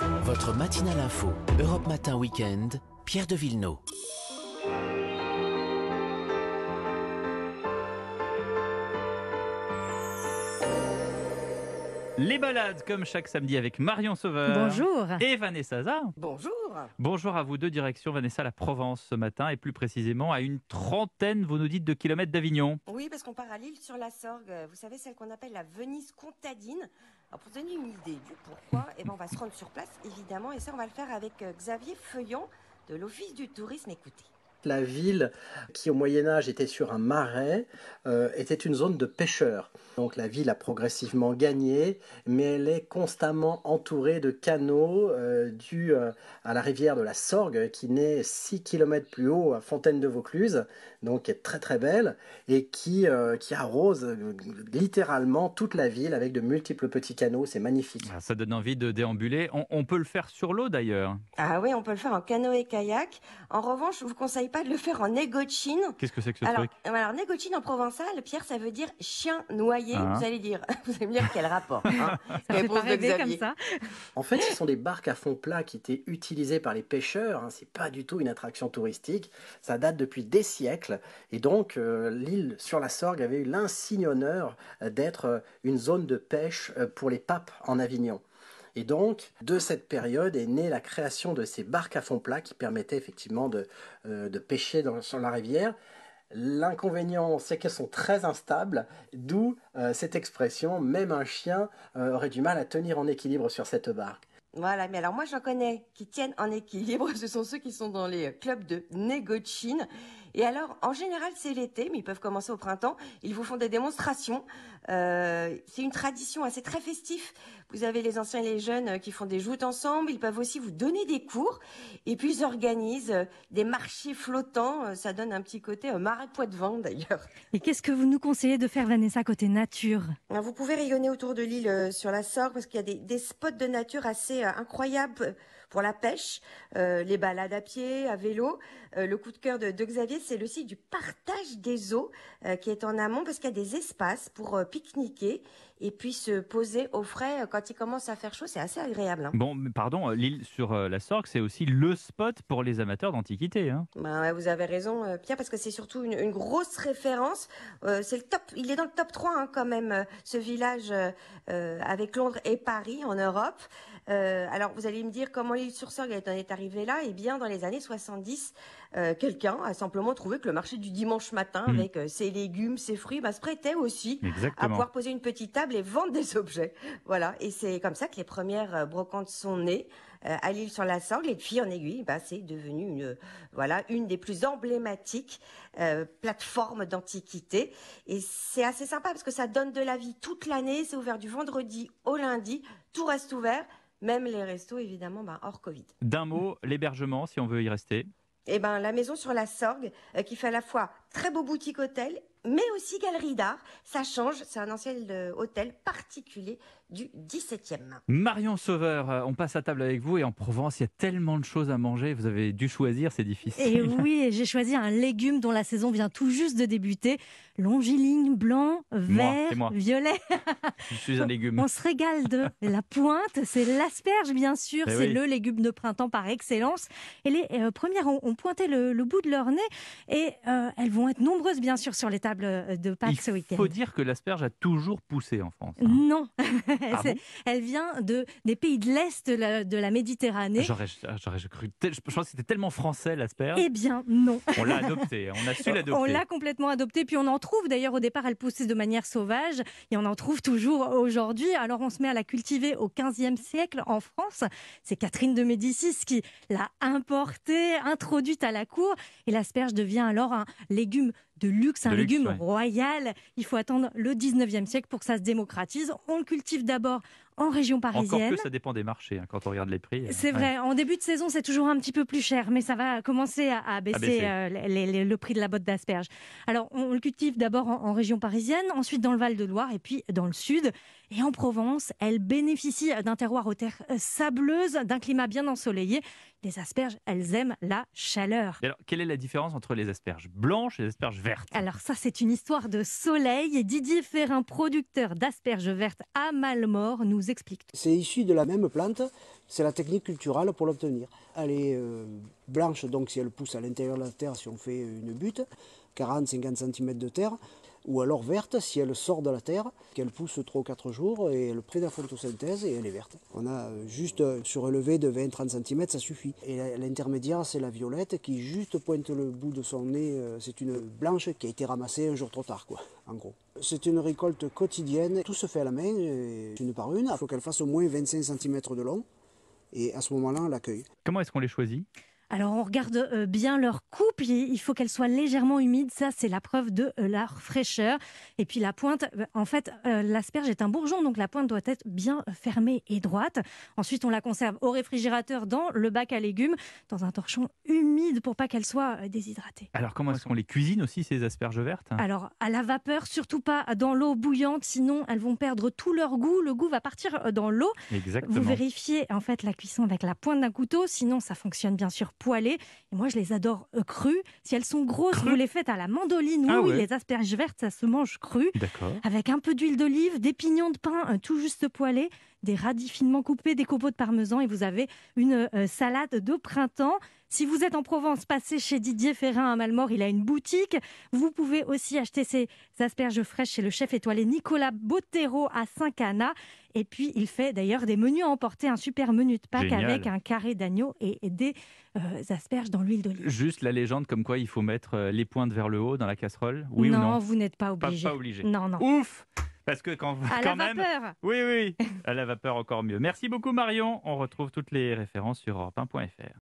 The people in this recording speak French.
Votre matinale info, Europe Matin Weekend, Pierre de Villeneuve. Les balades, comme chaque samedi, avec Marion Sauveur. Bonjour. Et Vanessa Zah. Bonjour. Bonjour à vous deux, direction Vanessa, la Provence ce matin, et plus précisément à une trentaine, vous nous dites, de kilomètres d'Avignon. Oui, parce qu'on part à l'île sur la Sorgue. Vous savez, celle qu'on appelle la Venise contadine. Alors, pour donner une idée du pourquoi, eh ben, on va se rendre sur place, évidemment, et ça, on va le faire avec euh, Xavier Feuillon de l'Office du tourisme. Écoutez. La ville, qui au Moyen Âge était sur un marais, euh, était une zone de pêcheurs. Donc la ville a progressivement gagné, mais elle est constamment entourée de canaux euh, dus euh, à la rivière de la Sorgue, qui naît 6 km plus haut à Fontaine de Vaucluse, donc qui est très très belle, et qui, euh, qui arrose littéralement toute la ville avec de multiples petits canaux. C'est magnifique. Ah, Ça donne envie de déambuler. On, on peut le faire sur l'eau d'ailleurs. Ah oui, on peut le faire en canoë-kayak. En revanche, je vous conseille pas de le faire en négotchine. Qu'est-ce que c'est que ce Alors, truc alors en provençal, Pierre, ça veut dire chien noyé. Ah. Vous allez dire, vous allez me dire quel rapport. hein Ça fait Réponse pas de rêver comme Xavier. ça. En fait, ce sont des barques à fond plat qui étaient utilisées par les pêcheurs. Hein. C'est pas du tout une attraction touristique. Ça date depuis des siècles. Et donc, euh, l'île sur la Sorgue avait eu l'insigne honneur euh, d'être euh, une zone de pêche pour les papes en Avignon. Et donc, de cette période est née la création de ces barques à fond plat qui permettaient effectivement de, euh, pêcher dans- sur la rivière. L'inconvénient, c'est qu'elles sont très instables, d'où euh, cette expression, même un chien euh, aurait du mal à tenir en équilibre sur cette barque. Voilà, mais alors moi j'en connais qui tiennent en équilibre, ce sont ceux qui sont dans les clubs de négotchine. Et alors, en général, c'est l'été, mais ils peuvent commencer au printemps. Ils vous font des démonstrations. Euh, c'est une tradition assez très festif. Vous avez les anciens et les jeunes euh, qui font des joutes ensemble. Ils peuvent aussi vous donner des cours. Et puis ils organisent euh, des marchés flottants. Ça donne un petit côté marais de vent d'ailleurs. Et qu'est-ce que vous nous conseillez de faire, Vanessa, côté nature? Alors, Vous pouvez rayonner autour de l'île sur la Sorgue parce qu'il y a des, des spots de nature assez incroyables pour la pêche, euh, les balades à pied, à vélo. Euh, le coup de cœur de, de Xavier, c'est le site du partage des eaux euh, qui est en amont parce qu'il y a des espaces pour pique-niquer et puis se poser au frais quand il commence à faire chaud. C'est assez agréable. hein. Bon, pardon, l'île sur la Sorgue, c'est aussi le spot pour les amateurs d'antiquité. Hein. Ben ouais, vous avez raison, Pierre, parce que c'est surtout une, une grosse référence. C'est le top, il est dans le top 3 hein, quand même, ce village avec Londres et Paris en Europe. Euh, alors vous allez me dire comment l'île sur Sorgue en est arrivée là? Eh bien, dans les années 70, euh, quelqu'un a simplement trouvé que le marché du dimanche matin, Mhm. avec euh, ses légumes, ses fruits, bah, se prêtait aussi à pouvoir poser une petite table et vendre des objets. Voilà, et c'est comme ça que les premières brocantes sont nées à l'île sur la Sorgue. Et fil en aiguille, bah, c'est devenu une, voilà, une des plus emblématiques euh, plateformes d'antiquité. Et c'est assez sympa parce que ça donne de la vie toute l'année. C'est ouvert du vendredi au lundi. Tout reste ouvert. Même les restos, évidemment, bah, hors Covid. D'un mot, l'hébergement, si on veut y rester. Eh ben, la maison sur la Sorgue, euh, qui fait à la fois très beau boutique hôtel, mais aussi galerie d'art. Ça change. C'est un ancien hôtel particulier du 17e. Marion Sauveur, euh, on passe à table avec vous et en Provence, il y a tellement de choses à manger. Vous avez dû choisir, c'est difficile. Et oui, et j'ai choisi un légume dont la saison vient tout juste de débuter. Longiligne, blanc, vert, moi. violet. Je suis un légume. On se régale de la pointe, c'est l'asperge bien sûr, Eh c'est oui. le légume de printemps par excellence. Et les euh, premières ont, ont pointé le, le bout de leur nez et euh, elles vont être nombreuses bien sûr sur les tables euh, de Pâques ce Il week-end. faut dire que l'asperge a toujours poussé en France. hein. Non, Ah bon? elle vient de, des pays de l'Est de la, de la Méditerranée. J'aurais, cru. tel- Je pense que c'était tellement français l'asperge. Eh bien non. On l'a adopté. On a su On l'adopter. l'a complètement adopté, puis on en trouve d'ailleurs au départ, elle poussait de manière sauvage, et on en trouve toujours aujourd'hui. Alors on se met à la cultiver au 15e siècle en France. C'est Catherine de Médicis qui l'a importée, introduite à la cour, et l'asperge devient alors un légume de luxe, un De luxe, légume ouais. royal. Il faut attendre le 19e siècle pour que ça se démocratise. On le cultive d'abord en région Encore parisienne. que ça dépend des marchés hein, quand on regarde les prix. C'est Ouais. vrai, en début de saison, c'est toujours un petit peu plus cher, mais ça va commencer à, à baisser, baisser. euh, les- les- le prix de la botte d'asperges. Alors, on le cultive d'abord en, en région parisienne, ensuite dans le Val-de-Loire et puis dans le sud. Et en Provence, elle bénéficie d'un terroir aux terres euh, sableuses, d'un climat bien ensoleillé. Les asperges, elles aiment la chaleur. Et alors, quelle est la différence entre les asperges blanches et les asperges vertes? Alors ça, c'est une histoire de soleil. Et Didier Ferrin, producteur d'asperges vertes à Malmort, nous C'est issu de la même plante, c'est la technique culturelle pour l'obtenir. Elle est euh, blanche, donc si elle pousse à l'intérieur de la terre, si on fait une butte, 40-50 cm de terre, ou alors verte si elle sort de la terre, qu'elle pousse 3 ou 4 jours et elle fait la photosynthèse et elle est verte. On a euh, juste euh, surélevé de 20-30 cm, ça suffit. Et l'intermédiaire, c'est la violette qui juste pointe le bout de son nez. Euh, c'est une blanche qui a été ramassée un jour trop tard, quoi, en gros. C'est une récolte quotidienne, tout se fait à la main, une par une. Il faut qu'elle fasse au moins 25 cm de long. Et à ce moment-là, on l'accueille. Comment est-ce qu'on les choisit? Alors on regarde euh, bien leur coupe, il faut qu'elle soit légèrement humide, ça c'est la preuve de euh, leur fraîcheur. Et puis la pointe, euh, en fait l'asperge est un bourgeon, donc la pointe doit être bien fermée et droite. Ensuite on la conserve au réfrigérateur dans le bac à légumes, dans un torchon humide pour pas qu'elle soit déshydratée. Alors comment est-ce qu'on les cuisine aussi ces asperges vertes? Alors à la vapeur, surtout pas dans l'eau bouillante, sinon elles vont perdre tout leur goût, le goût va partir dans l'eau. Exactement. Vous vérifiez en fait la cuisson avec la pointe d'un couteau, sinon ça fonctionne bien sûr poêlées. Et moi, je les adore euh, crues. Si elles sont grosses, vous les faites à la mandoline. Ah oui, les asperges vertes, ça se mange cru. Avec un peu d'huile d'olive, des pignons de pain tout juste poêlés, des radis finement coupés, des copeaux de parmesan. Et vous avez une euh, salade de printemps. Si vous êtes en Provence, passez chez Didier Ferrin à Malmort, il a une boutique. Vous pouvez aussi acheter ces asperges fraîches chez le chef étoilé Nicolas Bottero à Saint-Cana. Et puis, il fait d'ailleurs des menus à emporter, un super menu de Pâques avec un carré d'agneau et des euh, asperges dans l'huile d'olive. Juste la légende comme quoi il faut mettre euh, les pointes vers le haut dans la casserole Oui non, ou non vous n'êtes pas obligé. Pas, obligé. Non, non. Ouf parce que quand, à quand la même, vapeur. Oui, oui, à la vapeur encore mieux. Merci beaucoup Marion. On retrouve toutes les références sur europe1.fr.